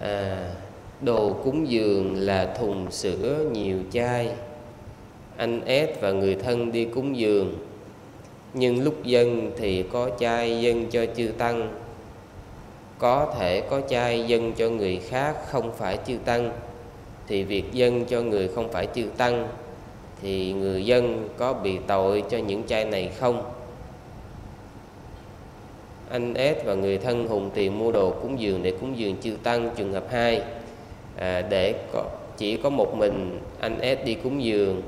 à, đồ cúng dường là thùng sữa nhiều chai. Anh ép và người thân đi cúng dường. Nhưng lúc dân thì có chai dân cho chư tăng. Có thể có chai dân cho người khác không phải chư tăng. Thì việc dân cho người không phải chư tăng thì người dân có bị tội cho những chai này không? Anh S và người thân hùng tiền mua đồ cúng dường để cúng dường chư tăng trường hợp 2 à, để có, chỉ có một mình anh S đi cúng dường.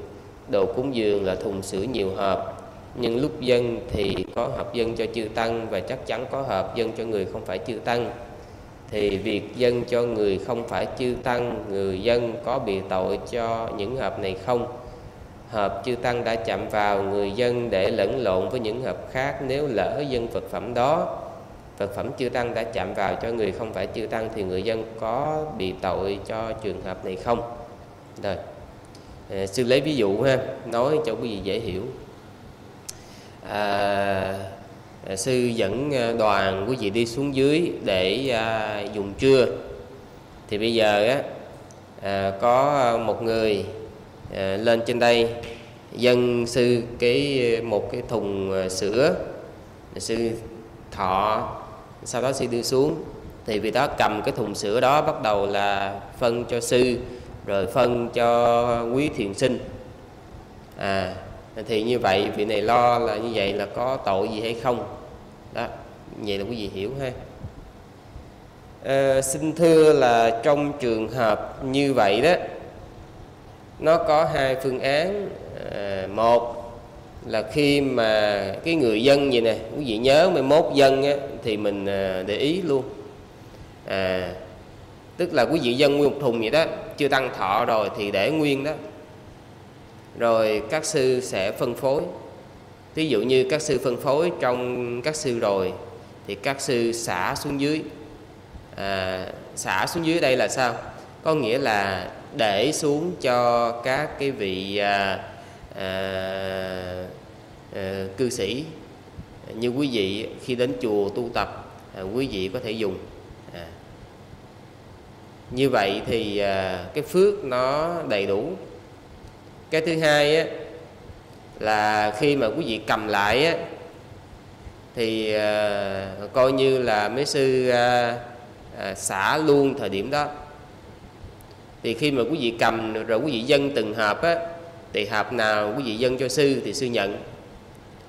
Đồ cúng dường là thùng sữa nhiều hộp. Nhưng lúc dân thì có hợp dân cho chư tăng và chắc chắn có hợp dân cho người không phải chư tăng. Thì việc dân cho người không phải chư tăng người dân có bị tội cho những hợp này không? Hợp chư tăng đã chạm vào người dân để lẫn lộn với những hợp khác nếu lỡ dân vật phẩm đó. Vật phẩm chư tăng đã chạm vào cho người không phải chư tăng thì người dân có bị tội cho trường hợp này không? Rồi à, sư lấy ví dụ ha nói cho quý vị dễ hiểu. À, à sư dẫn à, đoàn quý vị đi xuống dưới để à, dùng trưa. Thì bây giờ á à, có một người Ờ, lên trên đây dân sư cái một cái thùng ờ, sữa sư thọ sau đó sư đưa xuống. Thì vì đó cầm cái thùng sữa đó bắt đầu là phân cho sư rồi phân cho quý thiền sinh. À thì như vậy vị này lo là như vậy là có tội gì hay không? Đó vậy là quý vị hiểu ha. À, xin thưa là trong trường hợp như vậy đó nó có hai phương án. À, một là khi mà cái người dân vậy nè quý vị nhớ mai mốt dân á, thì mình à, để ý luôn. À tức là quý vị dân nguyên một thùng vậy đó chưa tăng thọ rồi thì để nguyên đó. Rồi các sư sẽ phân phối. Ví dụ như các sư phân phối trong các sư rồi thì các sư xả xuống dưới. À, xả xuống dưới đây là sao? Có nghĩa là để xuống cho các cái vị à, à, à, cư sĩ như quý vị khi đến chùa tu tập à, quý vị có thể dùng. À. như vậy thì à, cái phước nó đầy đủ. Cái thứ hai á, là khi mà quý vị cầm lại á, thì à, coi như là mấy sư à, à, xả luôn thời điểm đó thì khi mà quý vị cầm rồi quý vị dân từng hộp á thì hộp nào quý vị dân cho sư thì sư nhận.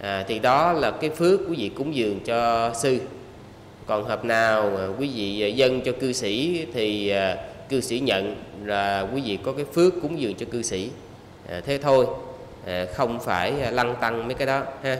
À, thì đó là cái phước quý vị cúng dường cho sư. Còn hộp nào quý vị dân cho cư sĩ thì à, cư sĩ nhận là quý vị có cái phước cúng dường cho cư sĩ. À, thế thôi. À, không phải lăng tăng mấy cái đó ha.